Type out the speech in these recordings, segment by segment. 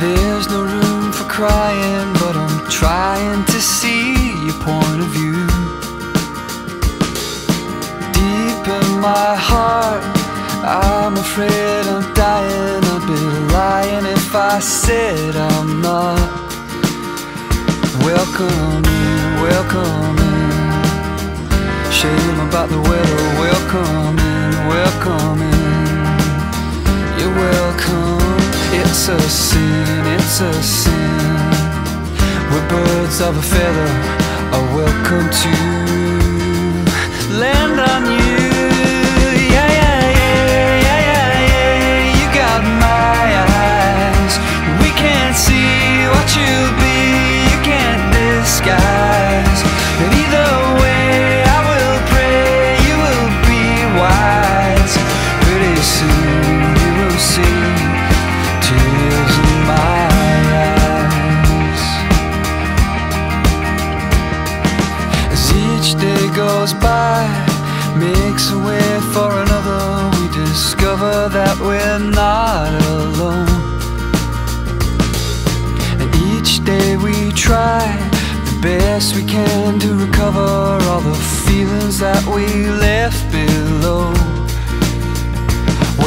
There's no room for crying, but I'm trying to see your point of view. Deep in my heart, I'm afraid I'm dying. I'd be lying if I said I'm not. Welcome in, welcome in. Shame about the weather, welcome in, welcome in. You're welcome. It's a sin, it's a sin. We're birds of a feather. Are welcome to land on you. Goes by, makes a way for another, we discover that we're not alone. And each day we try the best we can to recover all the feelings that we left below.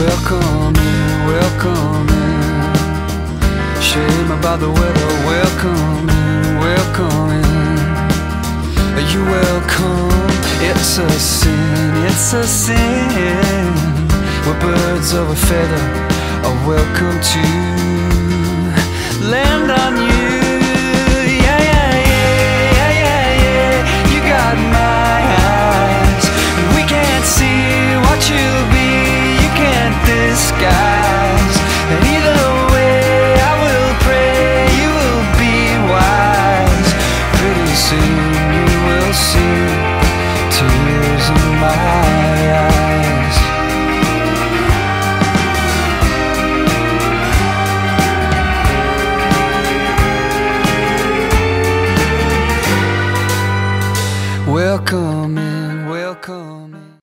Welcome in, welcome in. Shame about the weather. Welcome in, welcome in. It's a sin, it's a sin. We're birds of a feather, are welcome to. Welcome.